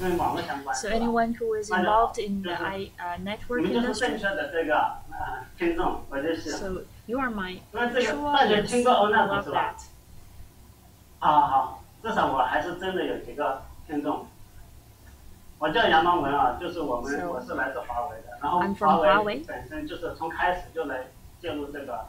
So anyone who is involved in the I, uh, network industry, so you are my that. 啊好，至少我还是真的有几个听众。我叫杨邦文啊，就是我们 so, 我是来自华为的，然后华为本身就是从开始就来介入这个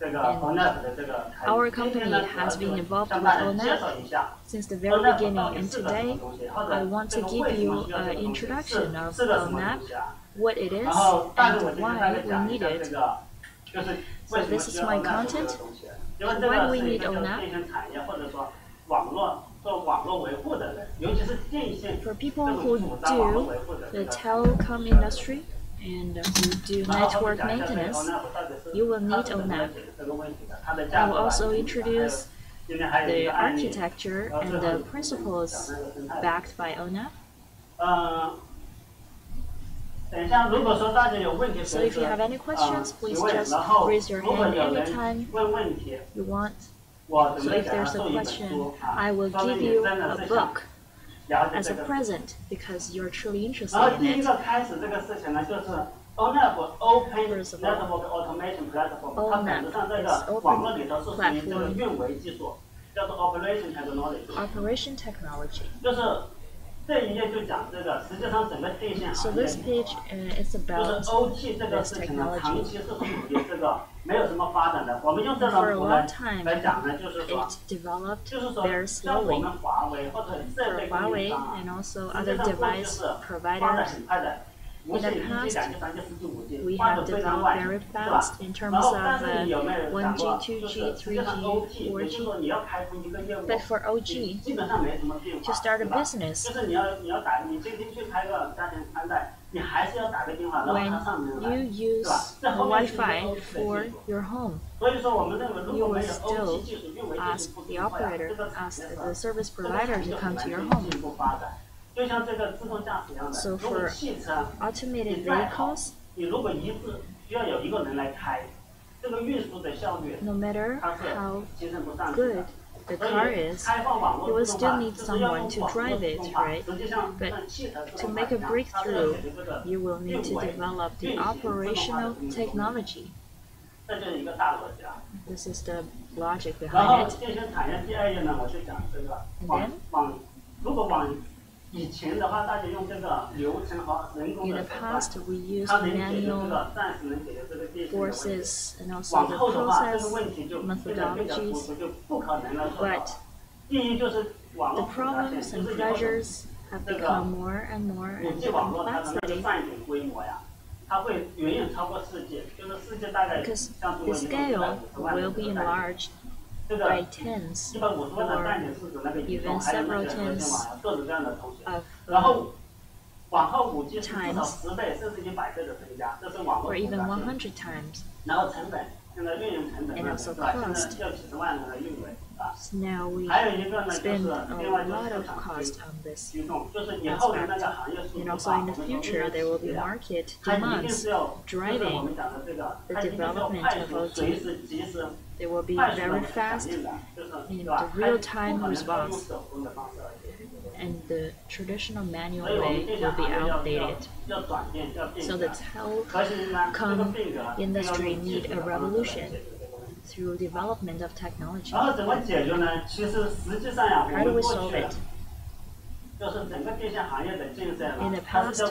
And our company has been involved with ONAP since the very beginning, and today I want to give you an introduction of ONAP, what it is, and why we need it. So this is my content. Why do we need ONAP? For people who do the telecom industry, and you do network maintenance, you will need ONAP. I will also introduce the architecture and the principles backed by ONAP. So if you have any questions, please just raise your hand anytime you want. So if there's a question, I will give you a book as a present because you're truly interested in it. ONAP Open Network Automation Platform，它本质上这个网络里头是属于这个运维技术，叫做 Operation Technology。Operation Technology。就是 so this page uh, is about this technology. For a long time, it developed very slowly. Huawei and also other device providers in the past, we have developed very fast in terms of uh, 1G, 2G, 3G, 4G. But for OG, to start a business, when you use Wi-Fi for your home, you will still ask the operator, ask the service provider to come to your home. So for automated vehicles, no matter how good the car is, you will still need someone to drive it, right? But to make a breakthrough, you will need to develop the operational technology. This is the logic behind it. And then, in the past, we used manual forces and also the process methodologies, but the problems and pressures have become more and more and complexity. Because the scale will be enlarged by tens or even several tens of um, times or even 100 times and also cost. So now we spend a lot of cost on this aspect. And also in the future, there will be market demands driving the development of OT. They will be very fast. in the real-time response, and the traditional manual way will be outdated. So the telecom industry need a revolution through development of technology. How do we solve it? In the past,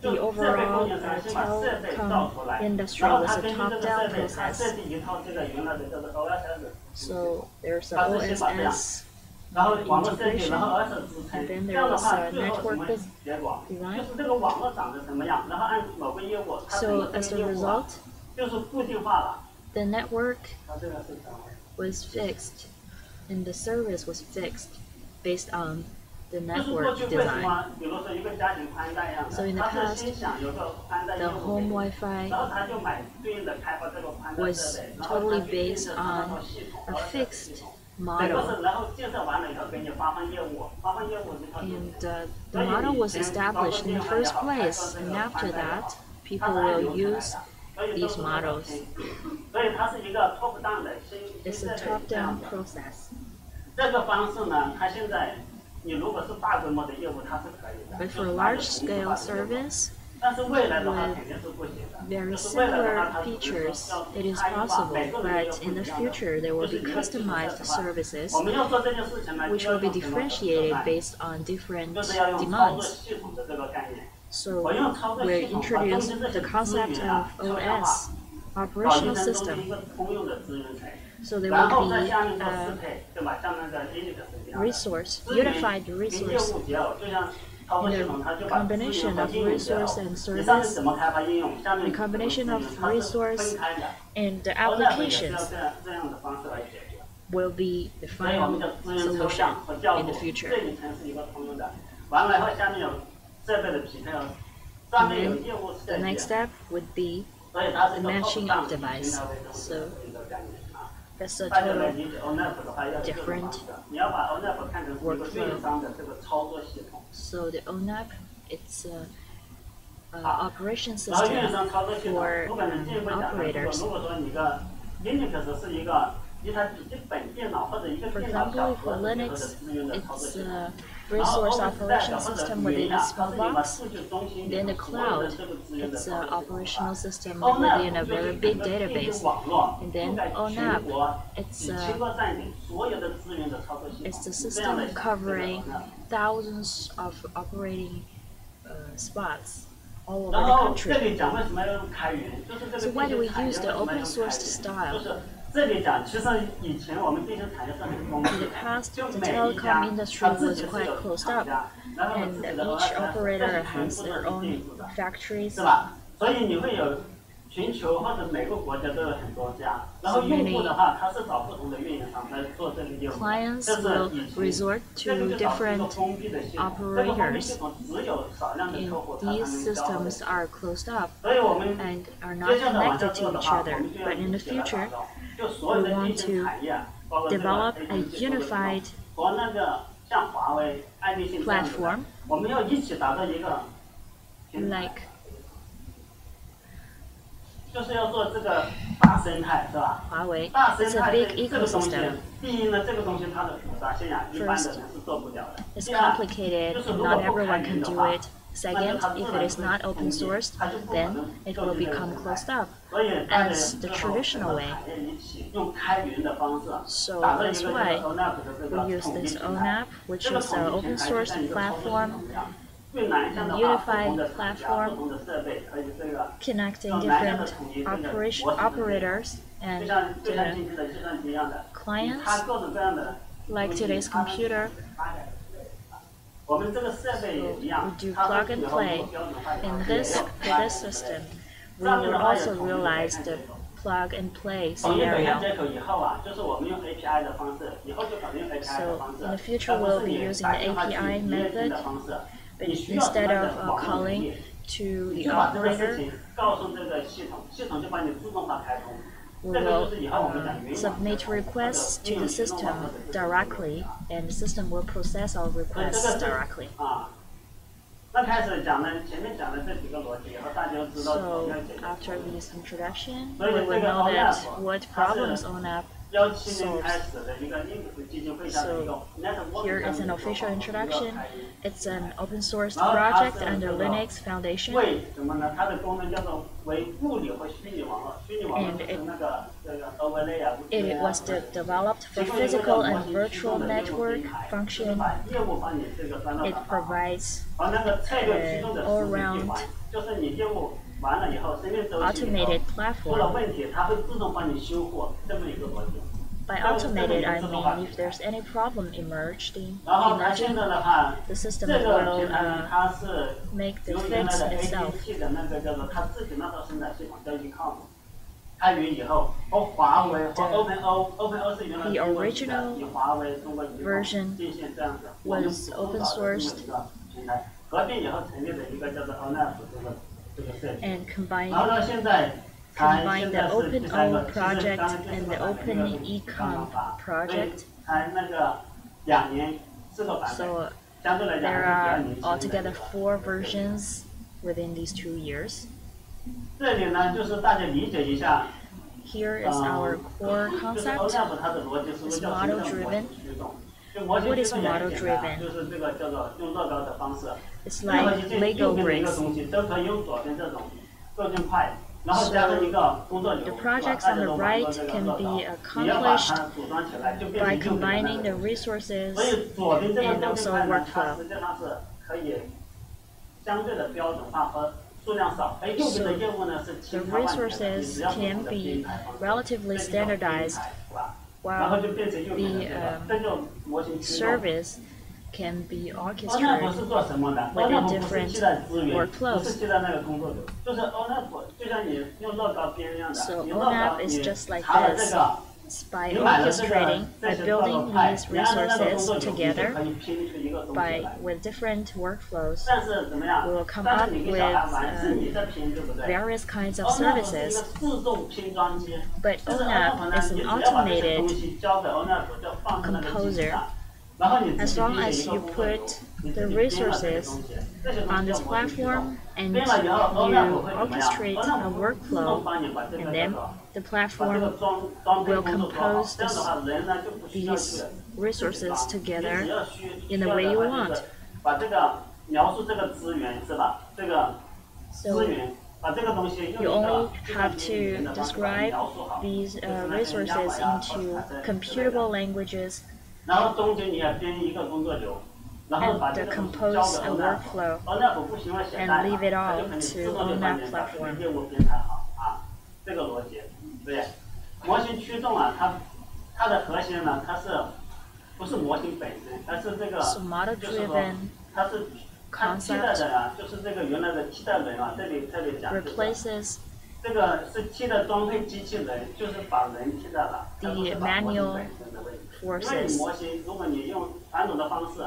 the overall uh, telecom industry was a top-down process. So there's the OSS uh, integration, and then there was uh, network design. So as a result, the network was fixed and the service was fixed based on the network design. So in the past, the home Wi-Fi was totally based on a fixed model. And uh, the model was established in the first place, and after that, people will use these models. It's a top-down process. But for large-scale service, with very similar features, it is possible, but in the future there will be customized services which will be differentiated based on different demands. So we introduced the concept of OS, operational system. So there will be a uh, resource, unified resource. In the combination of resource and service, the combination of resource and the applications will be the final solution in the future. And then the next step would be the matching of device. So that's a total different workflow. So the ONAP, it's a uh, operation system for um, operators. For example, for Linux, it's uh, resource operation system within a small box. Then the cloud, it's an operational system within a very big database. And then ONAP, uh, it's, a, it's the system covering thousands of operating uh, spots all over the country. So why do we use the open source style? The past telecom industry was quite closed up, and each operator has their own factories. So many clients will resort to different operators. And these systems are closed up and are not connected to each other. But in the future, we want to develop a unified platform like Huawei is a big ecosystem. First, it's complicated not everyone can do it. Second, if it is not open sourced, then it will become closed up. as the traditional way. So that's why we use this ONAP, which is an open source platform a unified platform connecting different operation operators and clients like today's computer we do plug and play. In this, for this system, we will also realize the plug and play scenario. So in the future, we'll be using the API method, but instead of uh, calling to the operator, we will um, submit requests to the system directly and the system will process our requests directly. So after this introduction, we will know that what problems own so, here is an official introduction. It's an open source project under Linux Foundation. And it, it was de developed for physical and virtual network function. It provides uh, all-round automated platform. By automated, I mean if there's any problem emerged imagine, the system will uh, make the fix itself. The, the original version was open sourced and combine, combine the OpenO project and the OpenECOMP project. So there are altogether four versions within these two years. Here is our core concept. It's model driven. What is model driven? It's like Lego bricks. So the projects on the right can be accomplished by combining the resources and also workflow. 相对的标准划分。So, the resources can be relatively standardized while the uh, um, service can be orchestrated within different workflows. So ONAP is just like this by orchestrating, by building these resources together, by with different workflows, we will come up with uh, various kinds of services. But ONAP is an automated composer. As long as you put the resources on this platform, and you orchestrate a workflow, and then the platform will compose this, these resources together in the way you want. So you only uh, have to describe these uh, resources into computable languages. 然后把这个东西交给 oled oled 不希望携带啊它就可以自动就帮你把这个业务编排好啊这个逻辑对模型驱动啊它它的核心呢它是不是模型本身而是这个就是说它是看替代的啊就是这个原来的替代人啊这里特别讲这个是替代装配机器人就是把人替代了而不是把模本身的问题。因为模型如果你用传统的方式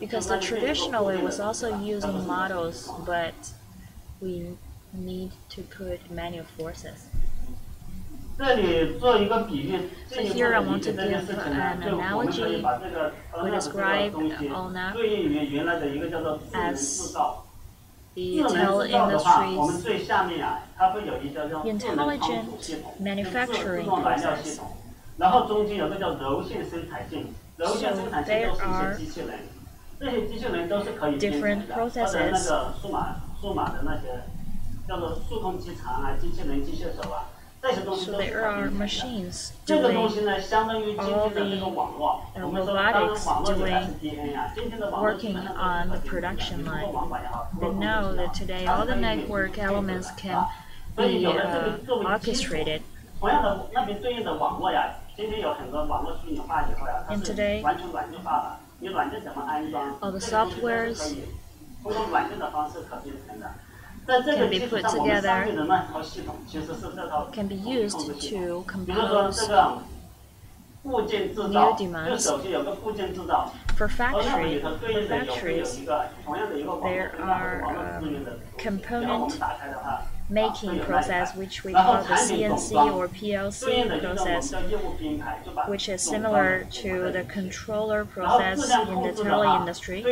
Because the traditional way was also using models, but we need to put manual forces. So here I want to give an analogy we describe ONAP as the industries, intelligent manufacturing process. So there are different processes. So there are machines doing all the robotics doing working on the production line. They know that today all the network elements can be uh, orchestrated. 同样的，那边对应的网络呀，and today, all the softwares can be put together, can be used to compose new demands. For, factory, factories, there are um, component making process, which we call the CNC or PLC process, which is similar to the controller process in the tele industry.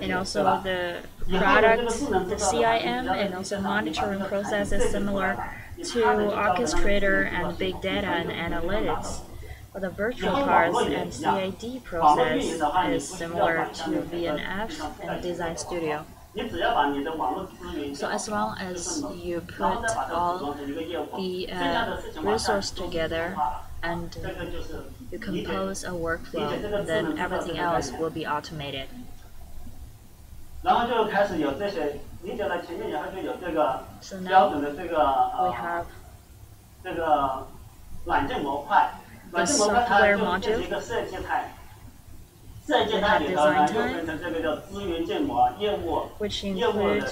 And also the product, the CIM, and also monitoring process is similar to orchestrator and big data and analytics. Well, the virtual car's C A D process is similar to VNF and Design Studio. So as long as you put all the uh, resource together and you compose a workflow, then everything else will be automated. 然后就开始有这些，理解了前面以后就有这个标准的这个呃这个软件模块。the software module we have design time, which include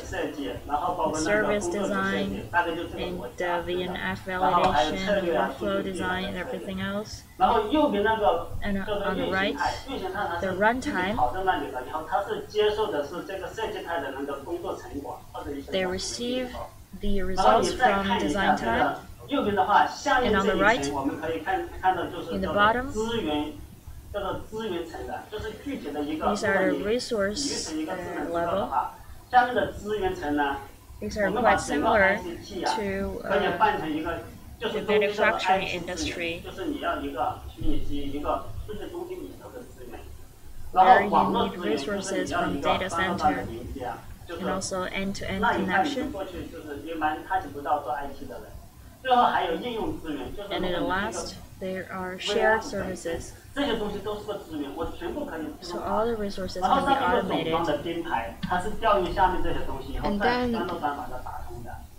service design and uh, VNF validation, workflow design, and everything else. And on the right, the runtime, they receive the results from design time and on the right, in the bottom, these are the resource level. These are quite similar to uh, the manufacturing industry. Where you need resources from data center and also end-to-end -end connection. And in the last, there are shared services. So all the resources can be automated. And then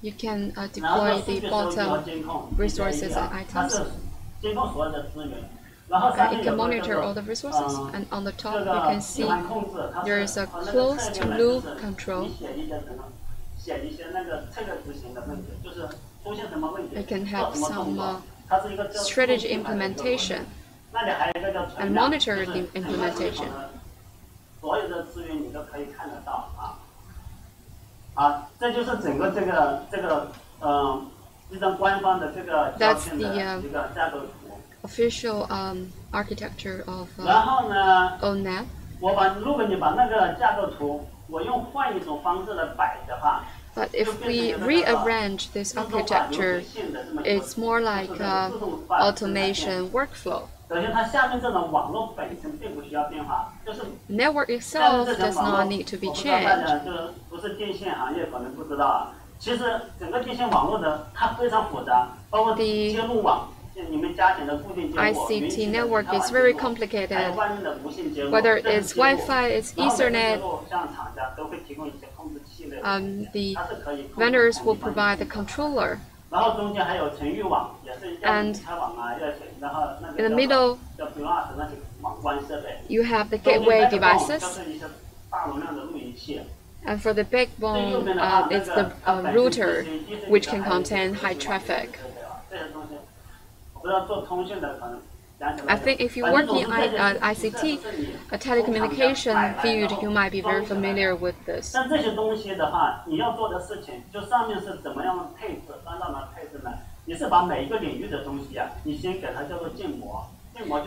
you can uh, deploy the bottom resources and items. Uh, it can monitor all the resources, and on the top you can see there is a closed loop control. It can have some uh, uh strategy implementation and monitor the implementation. That's the uh, official um, architecture of uh, ONAP. But if we rearrange this architecture, it's more like automation workflow. Network itself does not need to be changed. ict network is very complicated. Whether it's Wi Fi, it's Ethernet, um, the vendors will provide the controller. And in the middle, you have the gateway devices. And for the backbone, uh, it's the uh, router, which can contain high traffic. I think if you're working on an ICT, uh, a telecommunication field, you might be very familiar with this.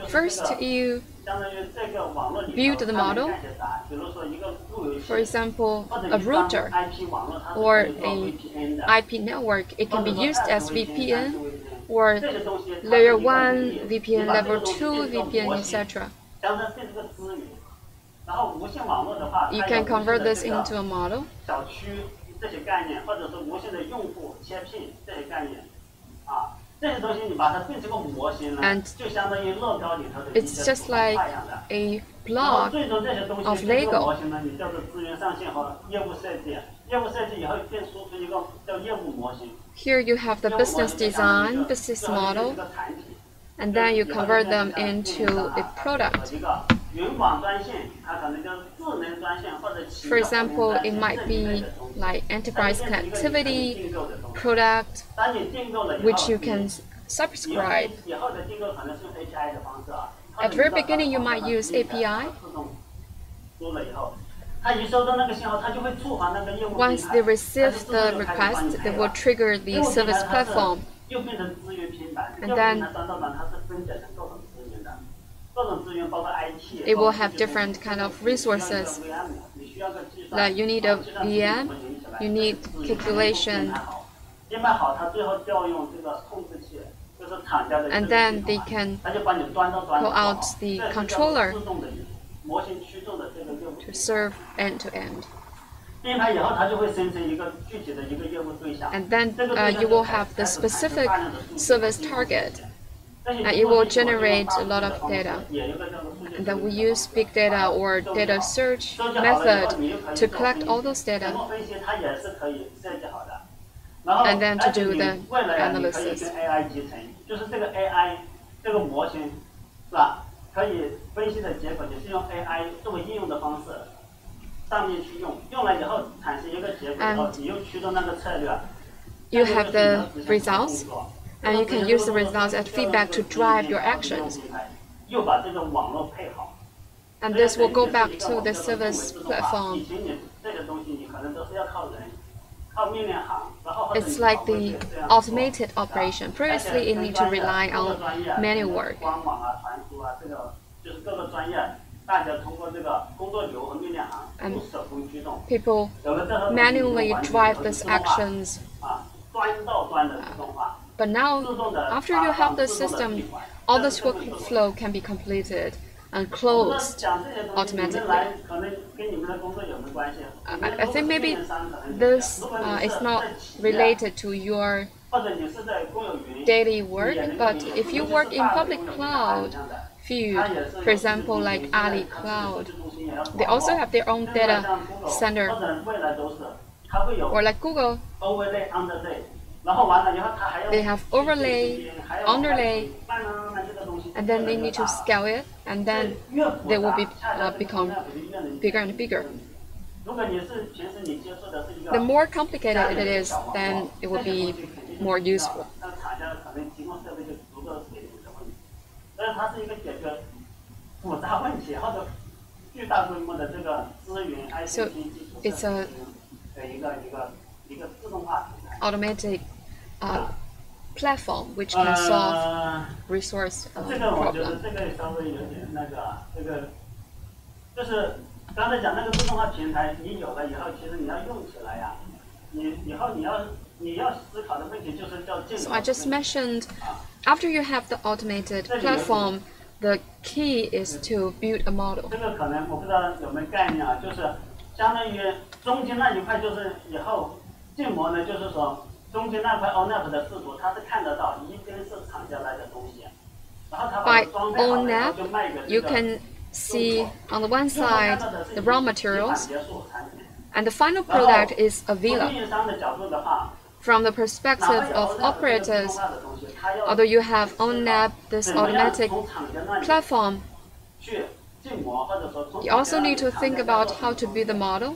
First, you build the model, for example, a router or an IP network. It can be used as VPN or layer 1 VPN, level 2 VPN, etc. You can convert this into a model. And it's just like a block of Lego. Here you have the business design, business model, and then you convert them into a product. For example, it might be like enterprise connectivity product, which you can subscribe. At the very beginning, you might use API. Once they receive the request, they will trigger the service platform. And then it will have different kind of resources. Like you need a VM, you need calculation. And then they can pull out the controller to serve end to end. And then uh, you will have the specific service target and it will generate a lot of data. And then we use big data or data search method to collect all those data and then to do the analysis. 可以分析的结果就是用 AI 作为应用的方式，上面去用，用了以后产生一个结果以后，你又驱动那个策略。You have the results, and you can use the results as feedback to drive your actions. And this will go back to the service platform. It's like the automated operation. Previously, it need to rely on manual work. Um, people manually drive these actions. But now, after you have the system, all this workflow can be completed and closed automatically. Uh, I, I, think maybe this uh, is not related to your daily work, but if you work in public cloud field, for example, like Ali Cloud, they also have their own data center, or like Google, they have overlay, underlay, and then they need to scale it, and then they will be uh, become bigger and bigger. The more complicated it is, then it will be more useful. So it's a automatic uh, platform which can solve 呃， resource uh, 这个我觉得 problem. 这个稍微有点那个啊，这个就是刚才讲那个自动化平台，你有了以后，其实你要用起来呀、你以后你要你要思考的问题就是叫建 So 模 I just 问题 mentioned after you have the automated platform, the key is to build a model. 这个可能我不知道有没有概念啊，就是相当于中间那一块，就是以后建模呢，就是说 中间那块 ONAP 的视图，它是看得到，一定是厂家来的东西，然后它把 By 它装配好了以后 ONAP, 就卖给 You 这个 can see on the one 用户看 side 到的是 the raw 一一 materials, 款结束产品。 and the final product is a 从 villa. 运营商的角度的话， From the 哪怕 perspective 有 of 这个自动 operators, 化的东西，它要 although you have ONAP, this 怎么样 automatic 从厂家那里 platform, 去建模，或者说从 you also 厂家那里 need to 厂 think 家 about 做 how to build the model.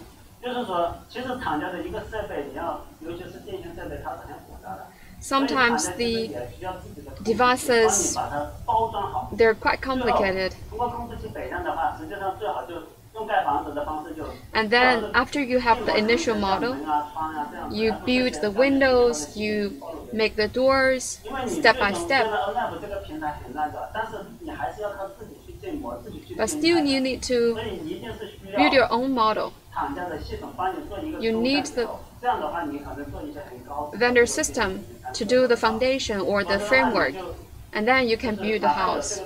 Sometimes the devices, they're quite complicated. And then after you have the initial model, you build the windows, you make the doors step by step. But still you need to build your own model. You need the vendor system to do the foundation or the framework, and then you can build the house.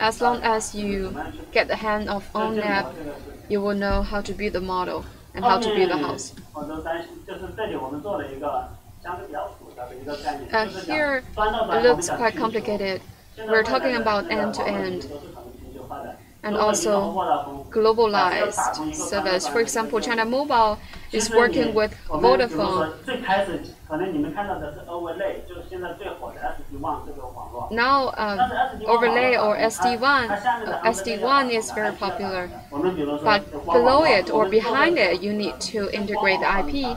As long as you get the hand of ONAP, you will know how to build the model and how to build the house. And here it looks quite complicated. We're talking about end-to-end and also globalized service. For example, China Mobile is working with Vodafone. Now, um, overlay or SD-WAN, uh, SD-WAN is very popular, but below it or behind it, you need to integrate the IP.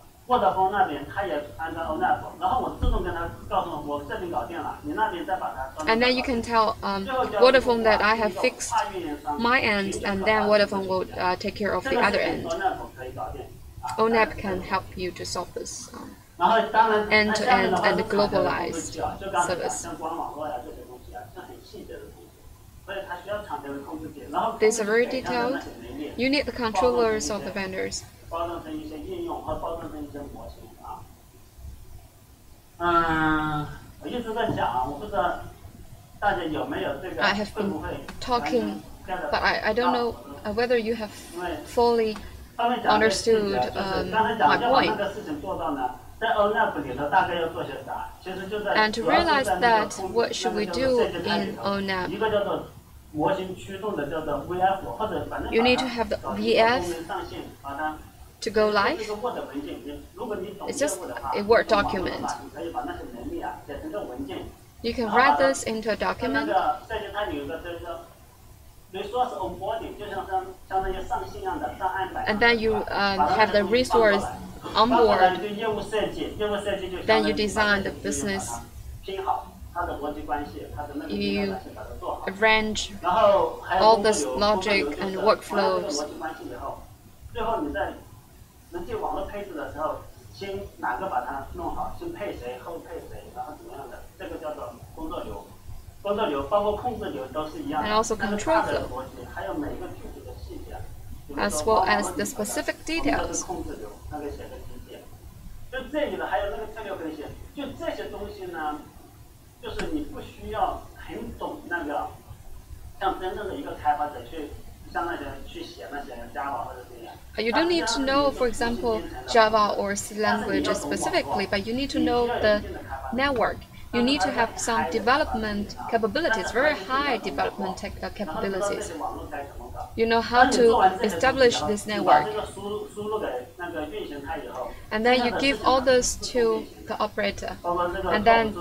化，我还自动的跟那个沃达丰那边，它也安装 ONAP，然后我自动跟他告诉我这边搞定了，你那边再把它装。 And then you can tell um, Vodafone that I have fixed my end, and then Vodafone will uh, take care of the other end. ONAP can help you to solve this. Um, 然后当然 end to 它下面的 end 话 and 是 globalized 厂家的控制器啊就刚才讲 service 像光网络呀这些东西啊，是很细节的东西，所以它需要厂家的控制器。然后 These are very 控制器让它 detailed. 很灵敏 you need the controllers of the vendors. 包装成一些应用和包装成一些模型啊。嗯，我一直在讲啊，我不知道大家有没有这个 I have 会不会 talking, 完全 get But I, I don't know uh, whether you have 因为 fully 上面讲的细节 understood, 就是 um, 刚才讲 my 要把 point. 那个事情做到呢，在 ONAP 里头大概要做些啥？其实就在 And to 主要是 realize 在那个 that, 空 what should 那 we 个叫做 do 设计态里 in 头 ONAP? 一个叫做模型驱动的叫做 VF，或者反正 You 把 need 它 to have the 搞定把 VF 功能上线，把它 to go live. It's just a Word document. You can write this into a document. And then you uh, have the resource on board. Then you design the business. You arrange all this logic and workflows. 先哪个把它弄好，先配谁，后配谁，然后怎么样的，这个叫做工作流。工作流包括控制流都是一样的。And also control flow. As well as the specific details. 控制流，那个写的机械。就这里的还有那个策略分析，就这些东西呢，就是你不需要很懂那个，像真正的一个开发者去。You don't need to know, for example, Java or C language specifically, but you need to know the network. You need to have some development capabilities, very high development uh, capabilities. You know how to establish this network. And then you give all this to the operator. And then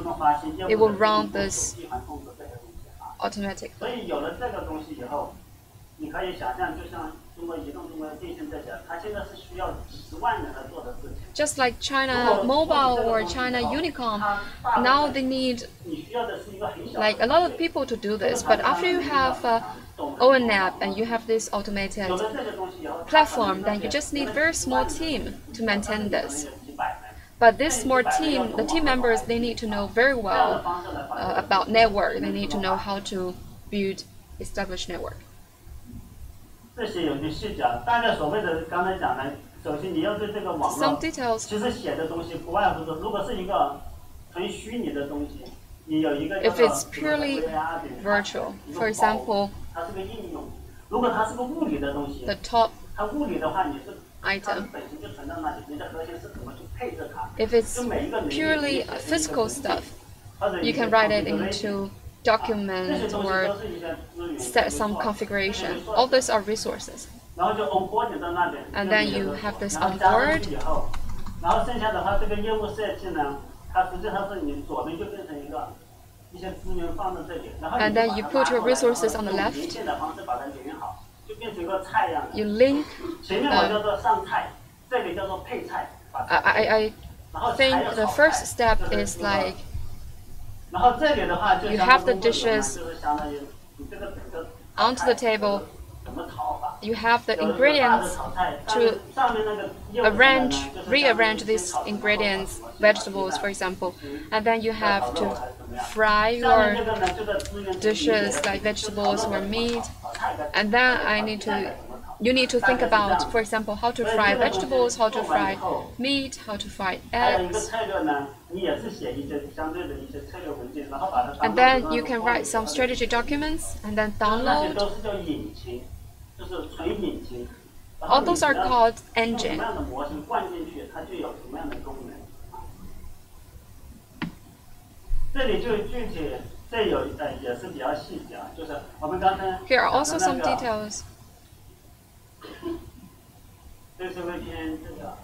it will run this automatically. 你可以想象，就像中国移动、中国电信这些，它现在是需要几十万人来做的事情。Just like China Mobile or China Unicom, now they need like a lot of people to do this. But after you have uh, ONAP and you have this automated platform, then you just need very small team to maintain this. But this small team, the team members, they need to know very well uh, about network. They need to know how to build established network. 这些有些细节，大概所谓的刚才讲的，首先你要对这个网络，其实写的东西不外乎是，如果是一个纯虚拟的东西，你有一个叫做 virtual, for example，它是个应用。如果它是个物理的东西，它物理的话你是 item If it's purely physical stuff, you can write it into document or set some configuration. All those are resources. And then you have this on board. And then you put your resources on the left. You link. Uh, I, I think the first step is like you have the dishes onto the table. You have the ingredients to arrange, rearrange these ingredients, vegetables, for example, and then you have to fry your dishes like vegetables or meat, and then I need to you need to think about, for example, how to fry vegetables, how to fry meat, how to fry eggs. And then you can write some strategy documents and then download. All those are called engine. Here are also some details. 这是 VPN 这个。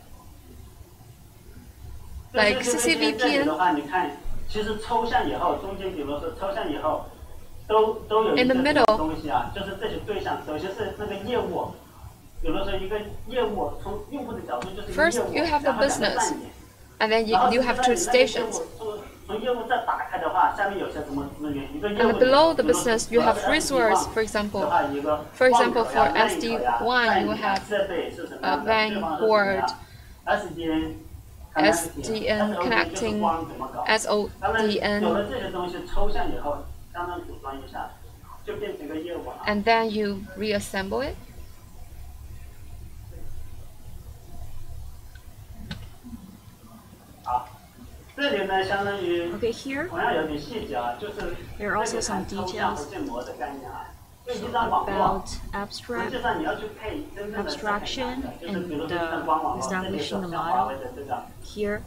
like CCVPN 的话，你看，其实抽象以后，中间比如说抽象以后，都都有一些东西啊，就是这些对象，首先是那个业务，比如说一个业务，从用户的角度就是业务，然后两个站点，and then you you have two stations. And below the business, you have resource, for example. For example, for SD-WAN, you have a bank board, SDN connecting SODN. And then you reassemble it. Okay, here there are also some details about abstract abstraction and uh, establishing the model. Here,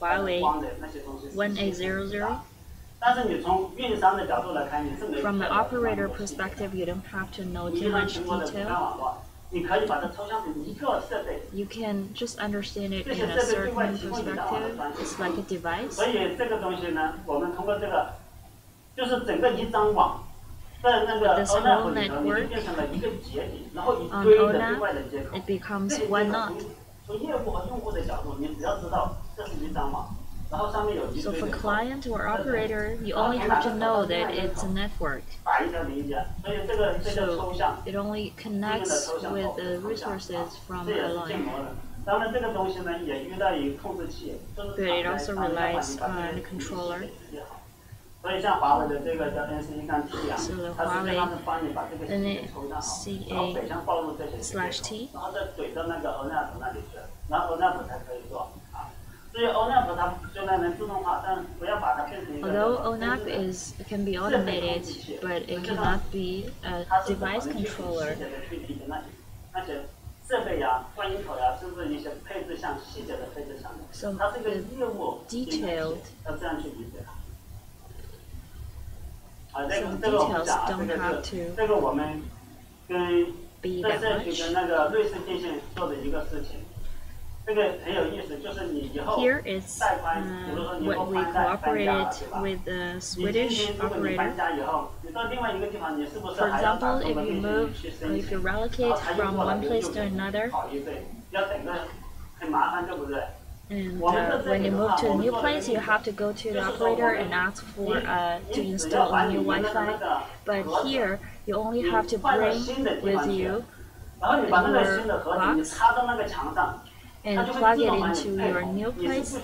Huawei 1800. From the operator perspective, you don't have to know too much detail. You can just understand it in a certain perspective. It's like a device. 就是整个一张网，在那个 ONAP 里头，你就变成了一个节点，然后一堆的另外的接口。这些从从业务和用户的角度，你只要知道这是一张网。So for client or operator, you only have to know that it's a network. So it only connects with the resources from the line. But it also relies on the controller. So the Huawei NCA slash T Although ONAP is can be automated, but it cannot be a device controller. So the detailed so details don't have to be that much. Here is uh, what we cooperated with the Swedish operator. For example, if you move, if you relocate from one place to another, and uh, when you move to a new place, you have to go to the operator and ask for uh, to install a new Wi-Fi. But here, you only have to bring with you your box and plug it into your new place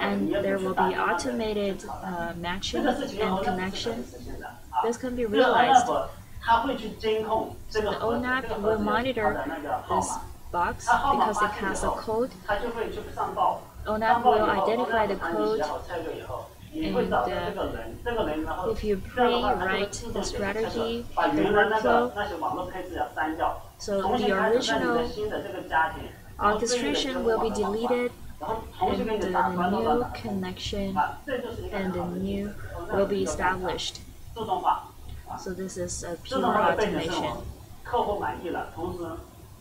and there will be automated uh, matching and connection. This can be realized. The ONAP will monitor this box because it has a code. ONAP will identify the code and uh, if you pre-write the strategy, the workflow, so the original orchestration will be deleted and the new connection and the new will be established. So this is a pure automation.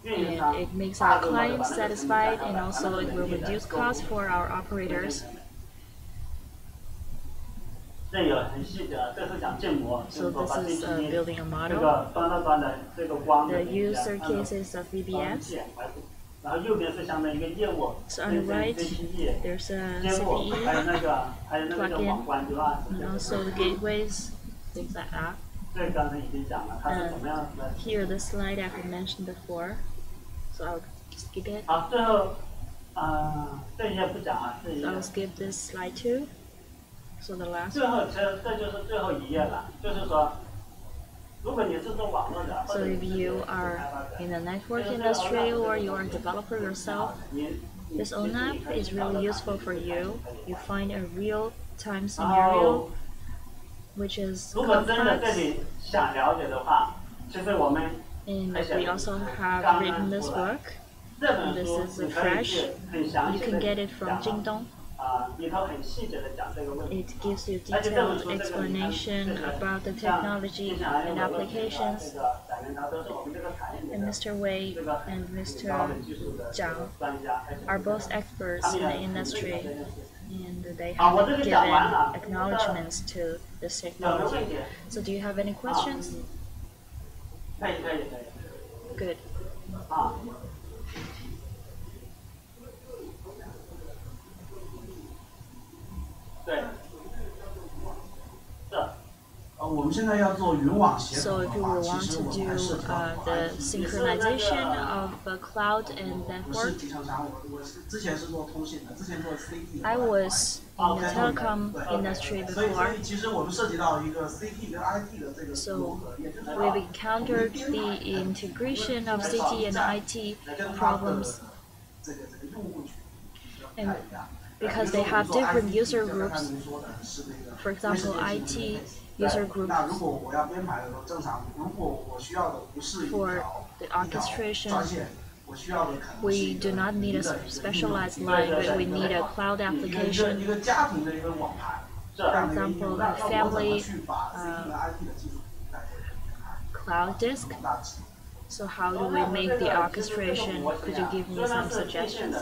And it makes our clients satisfied and also it will reduce costs for our operators. So this is uh, building a model. The user cases of BBS. 然后右边是相当于一个业务是二维 cte 监控还有那个还有那个叫网关对吧然后所有的 gateways things that 这刚才已经讲了它是怎么样子的 here the slide I mentioned before so i'll skip it 好最后啊这一页不讲啊这一页 this slide too so the last 最后其实这就是最后一页了就是说 So if you are in the network industry or you are a developer yourself, this own ONAP is really useful for you. You find a real-time scenario which is complex. And we also have written this book. This is a fresh. You can get it from Jingdong. Uh, it gives you detailed explanation about the technology and applications. And Mr. Wei and Mr. Zhang are both experts in the industry and they have given acknowledgments to this technology. So do you have any questions? Uh, Good. So if you want to do uh, the synchronization of cloud and network, I was in the telecom industry before, so we've encountered the integration of CT and IT problems. And because they have different user groups. For example, IT user groups for the orchestration. We do not need a specialized line, but we need a cloud application. For example, a family uh, cloud disk. So how do we make the orchestration? Could you give me some suggestions?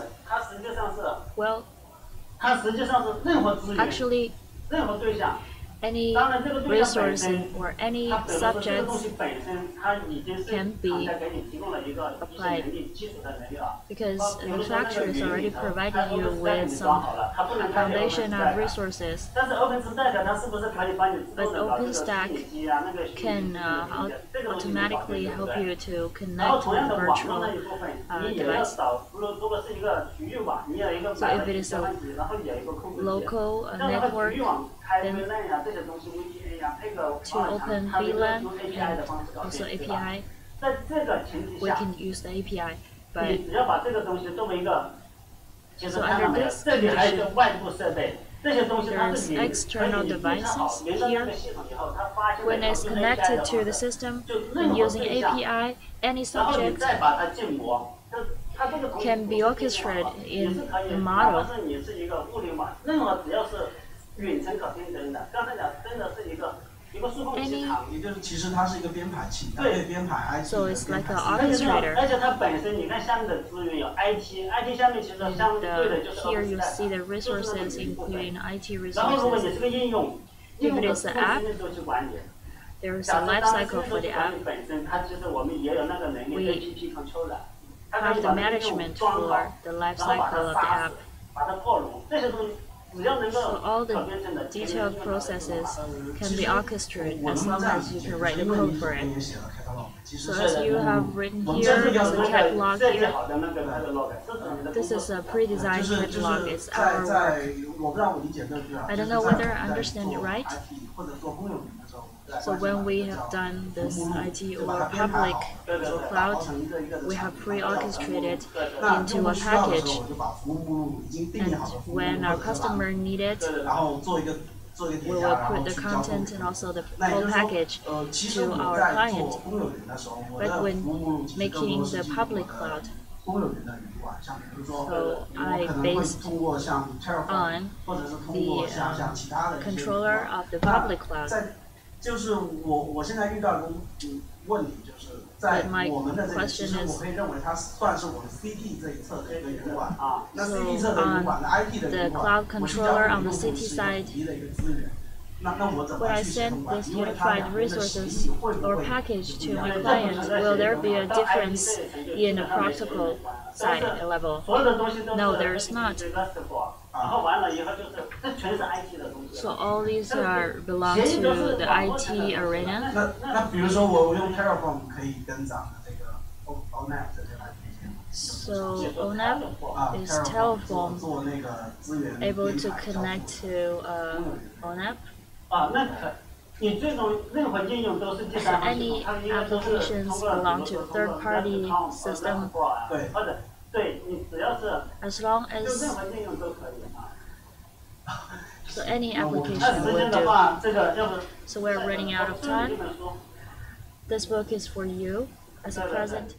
Well, 它实际上是任何资源任何对象。Any resource or any subject can be applied because the factories already provided you with some foundation of resources. But OpenStack can uh, automatically help you to connect with virtual uh, device. So if it is a local uh, network, to open VLAN and also API, we can use the API. But so under this condition, there's external devices here. When it's connected to the system and using API, any subject can be orchestrated in the model. 真的。刚才讲的是一个。一个数控机厂，也就是其实它是一个编排器，对，对编排 IT 的编排器。而且它本身，你看下面的资源有 IT，IT 下面其实相对的就是 Here you 然后如果你是个应用，应用的是数据去管理。There is a lifecycle for the app. 本身它其实我们也有那个能力在 APP control，它可以把应用装好，然后把它发死，把它扩容，这些东西。So all the detailed processes can be orchestrated as long as you can write the code for it. So as you have written here, there's a catalog here. This is a pre-designed catalog, it's our work. I don't know whether I understand it right. So when we have done this IT or public cloud, we have pre-orchestrated into a package. And when our customer need it, we will put the content and also the whole package to our client. But when making the public cloud, so I based on the uh, controller of the public cloud 就是我我现在遇到一个问题，就是在我们的这个，其实我可以认为它算是我们 CT 这一侧的一个云管啊。那 CT 侧的云管，那 IT 的云管，我需要用户提供的一个资源。那那我怎么去协同管？因为它两边的协议会不会？Or my client, will there be a difference in the practical side level? No, there is not. So all these are belong to the IT arena. 那那比如说我我用 Terraform 可以跟咱们这个 ONAP 这些来推荐。So ONAP is Terraform able to connect to uh, ONAP. 啊，那可。你这种任何应用都是第三方系统，它应该都是通过很多种的 third-party system，对，或者对你只要是 as long as 就任何应用都可以啊。 So any application will do. So we're running out of time. This book is for you as a present.